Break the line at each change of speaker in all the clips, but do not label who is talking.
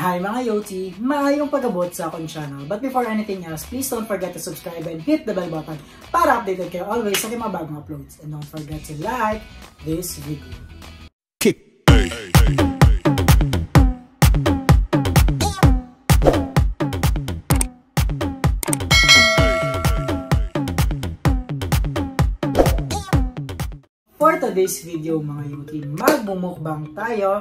Hi mga Yoti! Maayong pag-abot sa akong channel. But before anything else, please don't forget to subscribe and hit the bell button para updated kayo always sa mga bagong uploads. And don't forget to like this video. For today's video mga Yuti, magmumukbang tayo.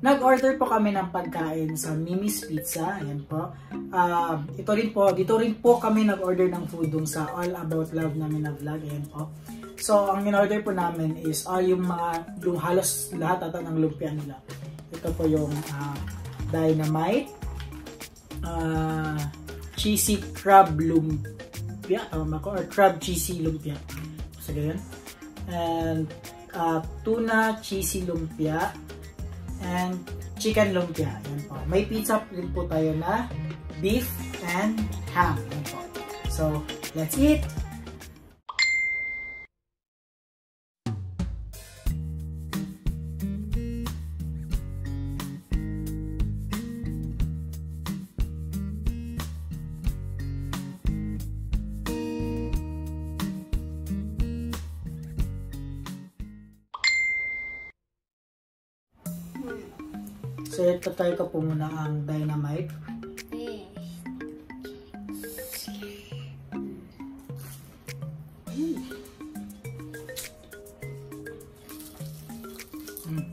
Nag-order po kami ng pagkain sa Mimi's Pizza. Ayan po. Ah, ito rin po, dito rin po kami nag-order ng food dun sa All About Love namin na vlog. Ayan po. So, ang in-order po namin is all yung mga, yung halos lahat ata ng lumpia nila. Ito po yung ah, dynamite, ah, cheesy crab lumpia, tama ko, or crab cheesy lumpia. So, ganyan and uh, tuna cheesy lumpia and chicken lumpia. Yan po. May pizza rin po tayo na beef and ham. Yan po. So, let's eat! Ito tayo ka po muna ang dynamite. Mm.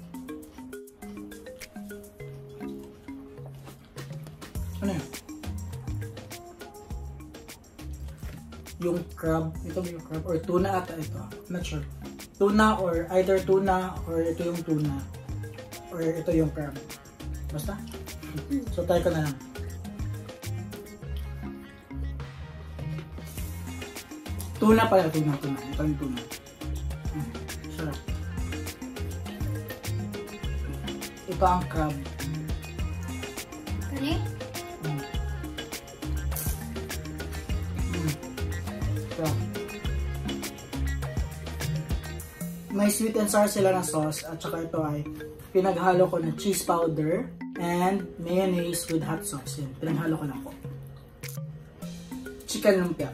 Ano yun? Yung crab, ito yung crab? Or tuna ata ito. Not sure. Tuna or either tuna or ito yung tuna. Or ito yung crab. Basta? So, try ko na lang. Tuna pala, tuna, tuna. Ito yung tuna. Mm, sarap. Ito ang crab.
Kani?
Mm. Mm. Ito. May sweet and sour sila na sauce at saka ito ay pinaghalo ko na cheese powder and mayonnaise with hot sauce. Yan, pinaghalo ko lang po. Chicken lumpia.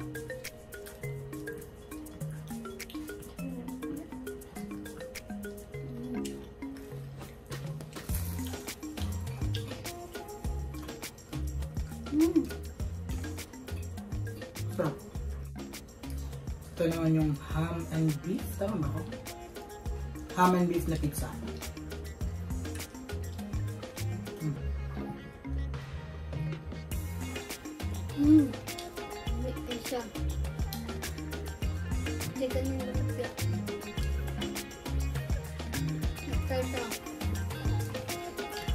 Mm.
Sarap. Ito naman yung ham and beef. Tama ba ako? Ham and beef na pizza.
Chicken yung lumpia. Try siya.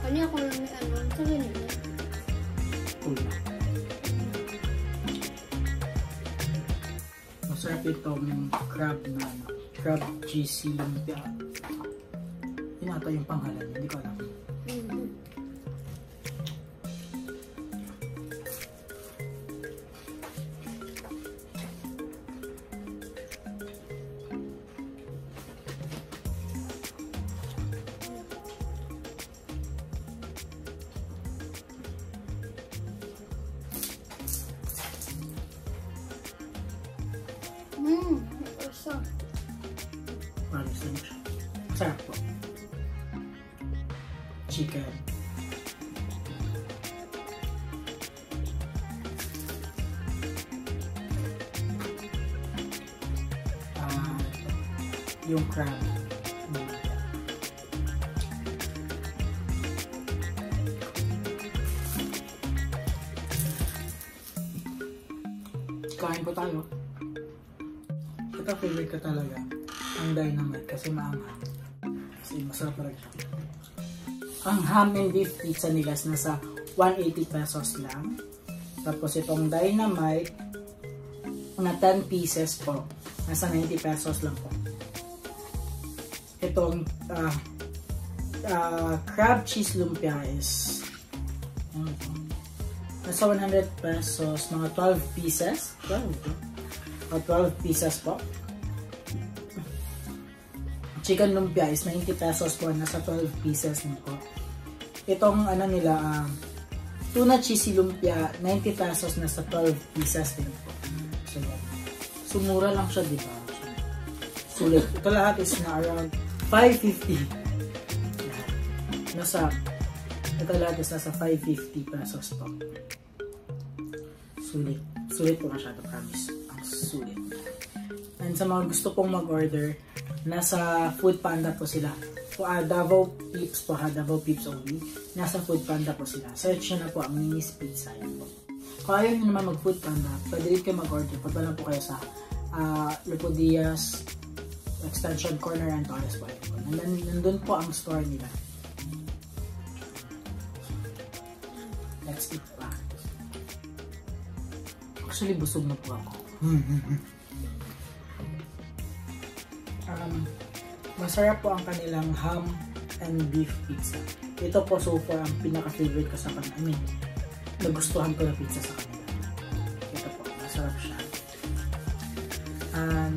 Kanya ako lang may ano. Sabi nila.
Tuna. Masarap itong crab na ano, crab cheesy lumpia. Yun ata yung pangalan. Hindi ko alam. Chicken. Ah, yung crab. Kain po tayo. Ito favorite ko talaga. Ang dynamite kasi maanghang. Kasi masarap talaga siya. Ang ham and beef pizza nila is nasa 180 pesos lang. Tapos itong dynamite na 10 pieces po. Nasa 90 pesos lang po. Itong ah, ah, crab cheese lumpia is ito? nasa 100 pesos, mga 12 pieces. 12 ito. O 12 pieces po. Chicken lumpia is 90 pesos po, nasa 12 pieces po. Itong ano nila, ah, tuna cheesy lumpia, 90 pesos, nasa 12 pieces din po. So, yan. Sumura lang siya, di ba? Sulit. Ito lahat is na around 550. Yan. Nasa, ito lahat is nasa 550 pesos po. Sulit. Sulit po masyado, promise. Ang sulit. And sa mga gusto pong mag-order, nasa Food Panda po sila. Ah, Davao Peeps po ha, Davao Peeps only. Nasa Food Panda po sila. Search nyo na po ang Minis Pizza. Yan po. Kung ayaw nyo naman mag-Food Panda, pwede rin kayo mag-order. Punta po kayo sa uh, Lepo Diaz Extension Corner and Torres po. Nandun, nandun po ang store nila. Let's eat pa. Actually, busog na po ako. Um, masarap po ang kanilang ham and beef pizza. Ito po so far ang pinaka-favorite ko sa kanila. I mean, nagustuhan ko na pizza sa kanila. Ito po, masarap siya. Um,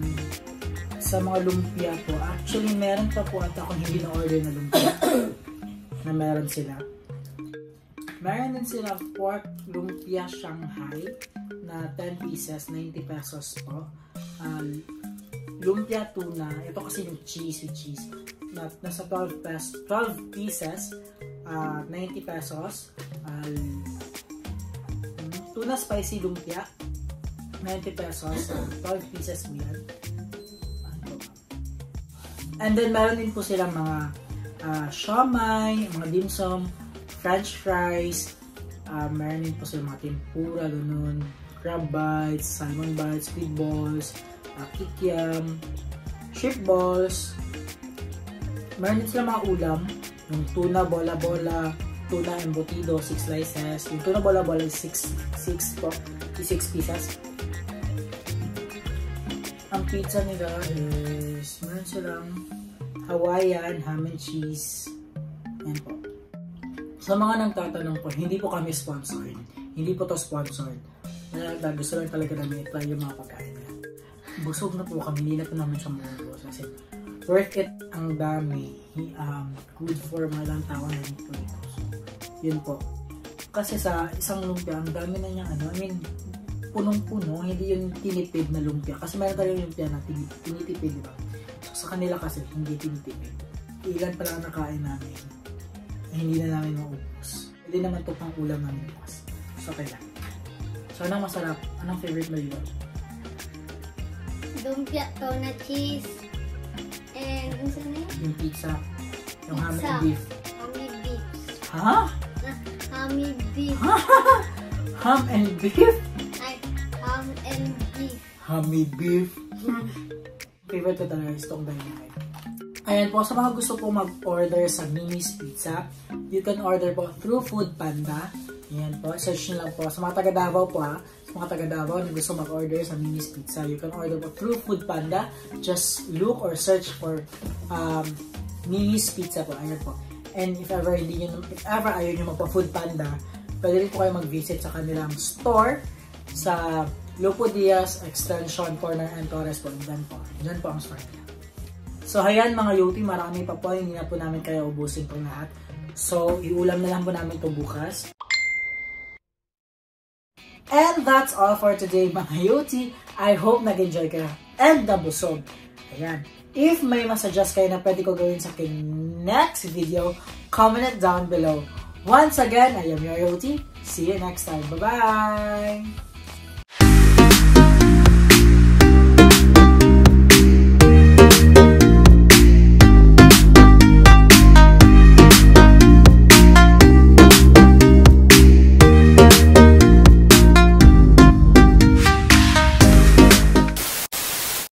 sa mga lumpia po, actually meron pa po at akong hindi na-order na lumpia na meron sila. Meron din sila pork lumpia Shanghai na 10 pieces, 90 pesos po. Um, lumpia tuna, ito kasi yung cheesy cheese, na, nasa 12, pes, 12 pieces, uh, 90 pesos. Um, tuna spicy lumpia, 90 pesos, 12 pieces mo. And then meron din po silang mga uh, siomay, mga dim sum, french fries, uh, meron din po silang mga tempura, ganun, crab bites, salmon bites, squid balls, kikiam, shrimp balls, meron din silang mga ulam, yung tuna bola-bola, tuna embutido, 6 slices, yung tuna bola-bola is 6, 6 po, 6 pieces. Ang pizza nila is, meron silang Hawaiian, ham and cheese. Yan po. Sa mga nagtatanong po, hindi po kami sponsored. Hindi po to sponsored. Kaya gusto lang talaga namin i-try yung mga pagkain niya. Busog na po kami, hindi na po namin siya mabubos. Kasi worth it ang dami. Um, good for mga lang tao na ito. So, yun po. Kasi sa isang lumpia, ang dami na niyang ano, I mean, punong-puno, hindi yung tinipid na lumpia. Kasi meron yung lumpia na tinitipid, di ba? So, sa kanila kasi, hindi tinitipid. Ilan pa lang nakain namin. Hindi na namin maubos. Hindi naman to pang ulam namin. So, okay lang. So, anong masarap? Anong favorite mo yun?
Lumpia, tuna cheese, and ano sa na yun?
Yung pizza. Yung ham
Pizza.
and beef.
Hammy beef.
Ha?
Hammy beef.
ham and beef?
Ay, ham and beef.
Hammy beef. Favorite ko talaga is itong dynamite. Ayan po, sa mga gusto po mag-order sa Mimi's Pizza, you can order po through Food Panda. Ayan po, search nyo lang po. Sa mga taga Davao po ha, sa mga taga Davao na gusto mag-order sa Mimi's Pizza, you can order po through Food Panda. Just look or search for um, Mimi's Pizza po. Ayan po. And if ever, hindi nyo, if ever ayaw nyo magpa-Food Panda, pwede rin po kayo mag-visit sa kanilang store sa Lupo Diaz Extension Corner and Torres po. Diyan po. Diyan po ang store nila. So, ayan mga Yoti, marami pa po. Hindi na po namin kaya ubusin itong lahat. So, iulam na lang po namin ito bukas. And that's all for today mga Yoti. I hope nag-enjoy kayo. And nabusog. Ayan. If may masuggest kayo na pwede ko gawin sa aking next video, comment it down below. Once again, I am your Yoti. See you next time. Bye-bye!